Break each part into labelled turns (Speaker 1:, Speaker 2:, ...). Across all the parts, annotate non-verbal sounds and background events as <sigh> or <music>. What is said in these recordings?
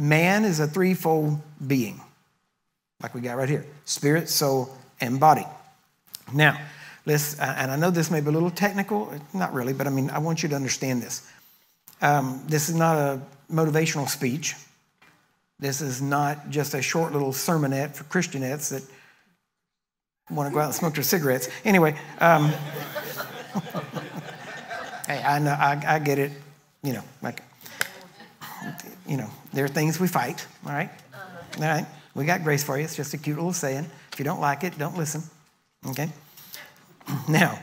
Speaker 1: man is a threefold being, like we got right here spirit, soul, and body. Now, let's, uh, and I know this may be a little technical, not really, but I mean, I want you to understand this. Um, this is not a motivational speech. This is not just a short little sermonette for Christianettes that want to go out and smoke their cigarettes. Anyway, um, <laughs> hey, I know, I, I, get it. You know, like, you know, there are things we fight. All right, uh-huh. all right. We got grace for you. It's just a cute little saying. If you don't like it, don't listen. Okay. <clears throat> Now,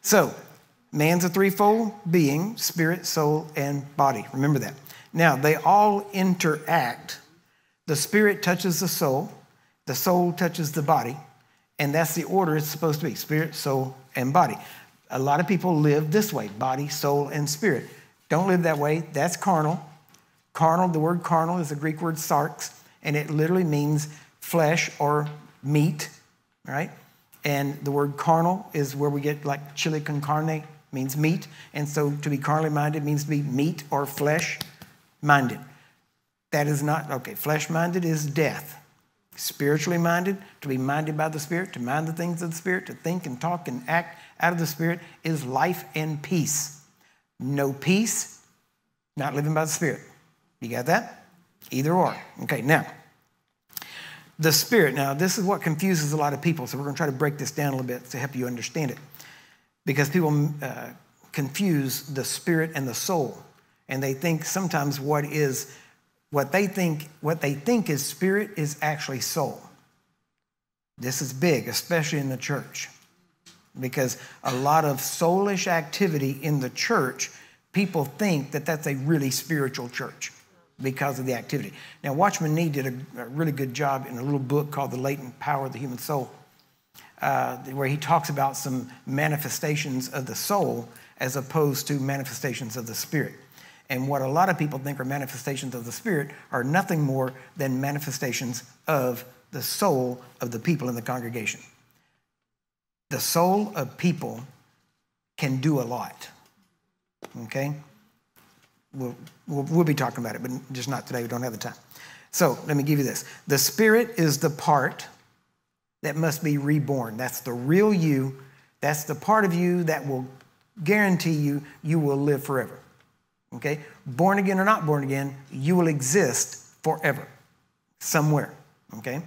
Speaker 1: so man's a threefold being: spirit, soul, and body. Remember that. Now they all interact the spirit touches the soul, the soul touches the body, and that's the order it's supposed to be spirit, soul, and body. A lot of people live this way body, soul, and spirit. Don't live that way. That's carnal. Carnal, the word carnal is the Greek word sarx, and it literally means flesh or meat, right? And the word carnal is where we get like chili con carne, means meat. And so to be carnally minded means to be meat or flesh minded. That is not, okay, flesh minded is death. Spiritually minded, to be minded by the Spirit, to mind the things of the Spirit, to think and talk and act out of the Spirit is life and peace. No peace, not living by the Spirit. You got that? Either or. Okay, now, the Spirit. Now, this is what confuses a lot of people, so we're going to try to break this down a little bit to help you understand it. Because people uh, confuse the Spirit and the soul, and they think sometimes what is what they think what they think is spirit is actually soul. This is big, especially in the church. Because a lot of soulish activity in the church, people think that that's a really spiritual church because of the activity. Now, Watchman Nee did a, a really good job in a little book called The Latent Power of the Human Soul, uh, where he talks about some manifestations of the soul as opposed to manifestations of the spirit. And what a lot of people think are manifestations of the Spirit are nothing more than manifestations of the soul of the people in the congregation. The soul of people can do a lot. Okay? We'll, we'll, we'll, be talking about it, but just not today. We don't have the time. So let me give you this the Spirit is the part that must be reborn. That's the real you. That's the part of you that will guarantee you you will live forever. Okay? Born again or not born again, you will exist forever somewhere. Okay?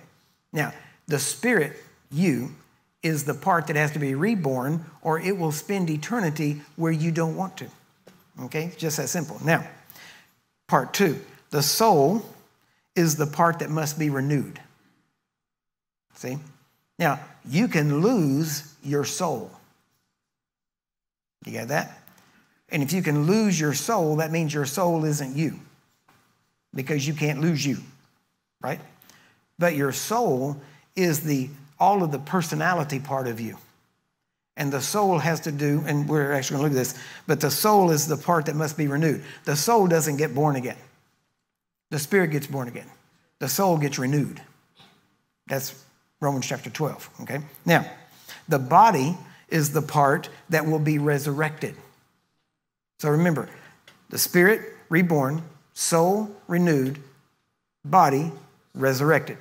Speaker 1: Now, the spirit, you, is the part that has to be reborn or it will spend eternity where you don't want to. Okay? Just that simple. Now, part two the soul is the part that must be renewed. See? Now, you can lose your soul. You got that? And if you can lose your soul, that means your soul isn't you because you can't lose you, right? But your soul is the all of the personality part of you. And the soul has to do, and we're actually going to look at this, but the soul is the part that must be renewed. The soul doesn't get born again. The spirit gets born again. The soul gets renewed. That's Romans chapter 12, okay? Now, the body is the part that will be resurrected. So remember, the spirit reborn, soul renewed, body resurrected.